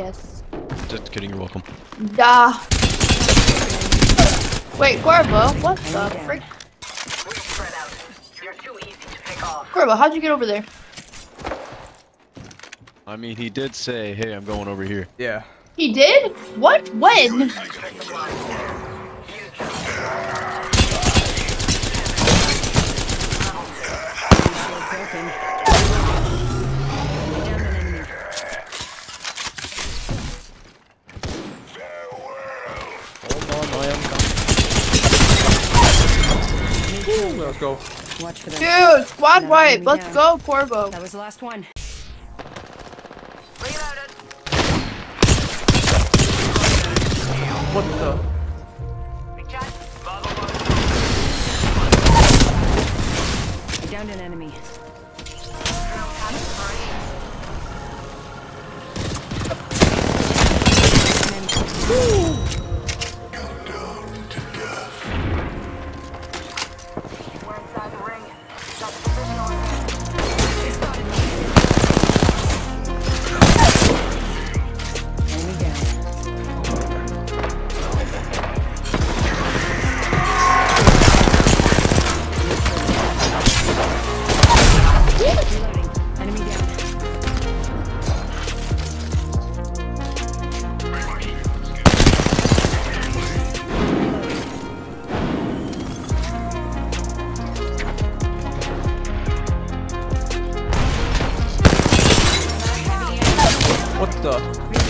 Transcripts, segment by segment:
Yes. Just kidding, you're welcome. Da. Wait, Corvo, what the frick? We spread out. You're too easy to pick off. Corvo, how'd you get over there? I mean, he did say, hey, I'm going over here. Yeah. He did? What? When? Let's go. Watch for them. Dude, squad Another wipe. Let's down. go, Corvo. That was the last one. Reloaded. What the? Recharge. I downed an enemy. What the?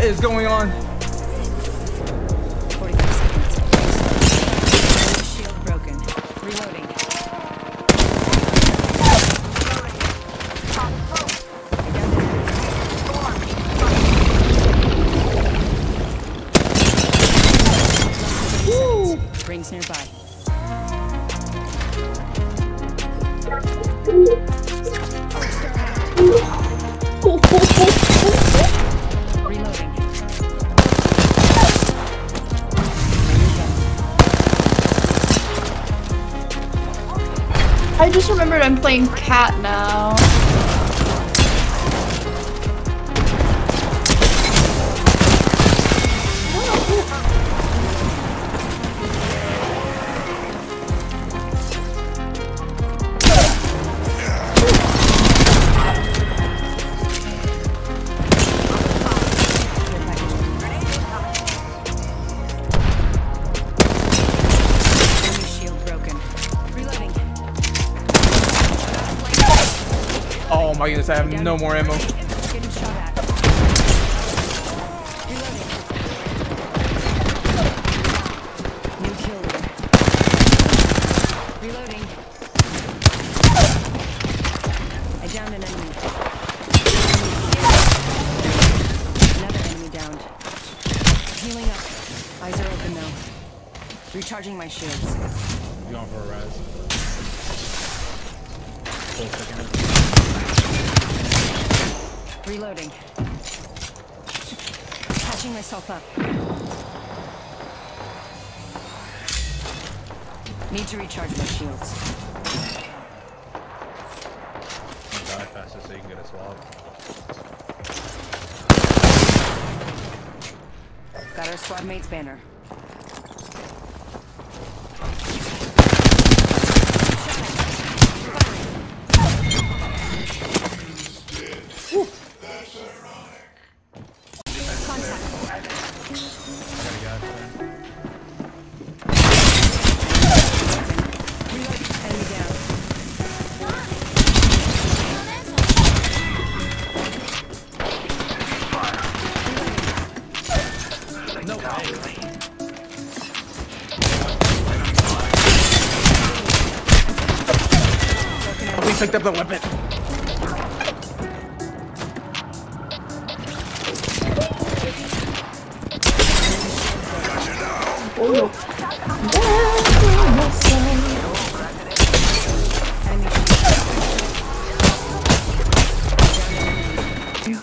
What is going on? 45 seconds. Enemy Shield broken. Reloading. Rings nearby. Reloading. I just remembered I'm playing cat now. Healing up. Eyes are open though. Recharging my shields. Going for a res. Reloading. Patching myself up. Need to recharge my shields. Die faster so you can get a swab. Got our squad mate's banner. Picked up the weapon.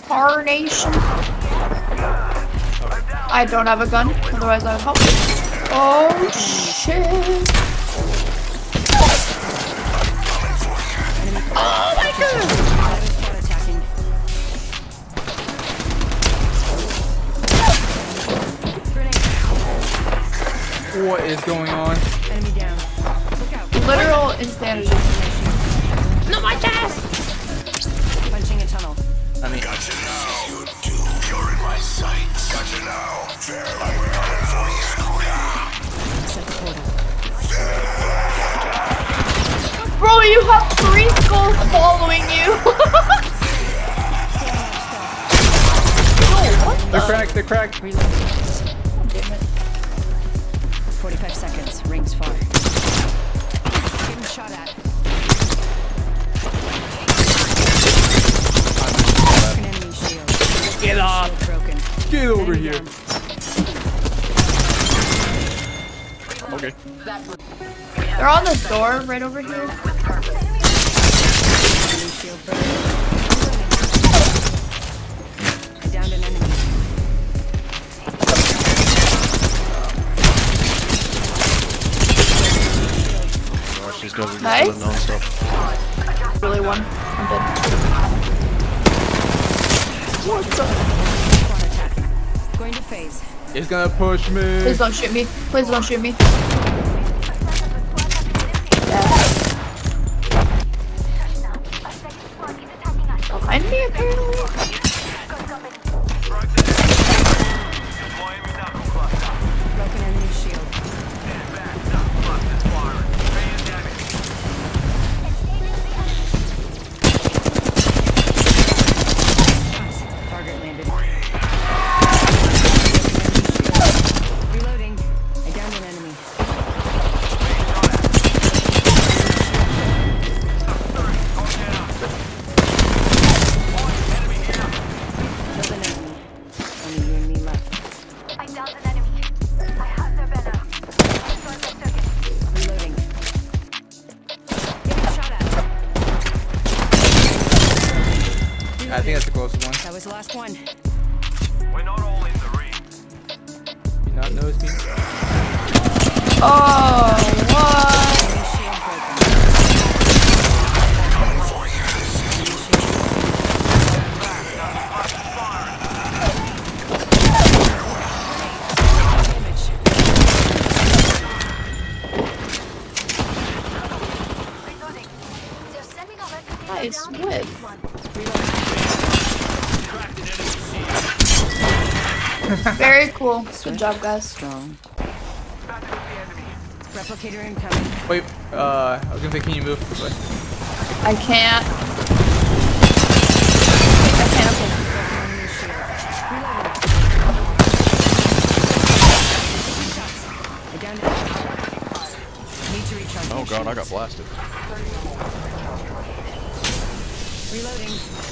Carnation. I don't have a gun, otherwise I would help. Oh shit. Oh my god! Another squad attacking. Grenade. What is going on? Enemy down. Look out. Literal insanity. They're cracked. They're cracked. Reload. Damn it. 45 seconds. Rings far. Getting shot at. Broken enemy shield. Get off. Shield broken. Get over Enemy here. down. Okay. They're on this door right over here. Enemy shield broken. I downed an enemy. Watch these guys are just Nice. non-stop. Really one. I'm dead. What the? Going to phase. It's gonna push me. Please don't shoot me. Please don't shoot me. I think that's the closest one. That was the last one. We're not all in the ring. You not notice me? Oh, what? Enemy shield broken. Damage. Reloading. They're sending a replicator Nice down whip. this one. Very cool. Good job, guys. Strong. Replicator incoming. Wait, uh, I was gonna say, can you move? But I can't. I can't. Enemy shield. Reloading. Shots. I. Need to recharge. Oh god, I got blasted. Reloading.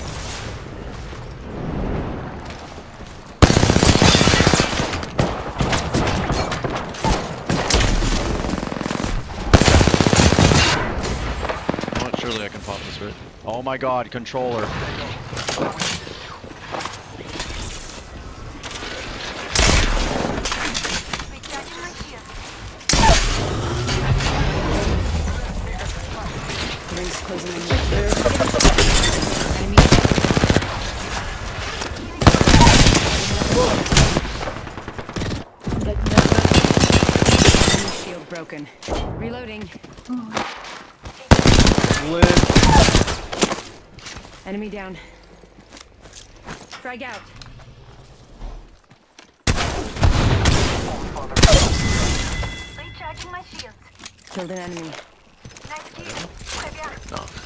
Oh my god, controller. Rings closing in. Enemy. Like, never. Enemy shield broken. Reloading. Enemy down. Frag out. Recharging my shields. Killed an enemy. Nice kill. Très bien. Placed.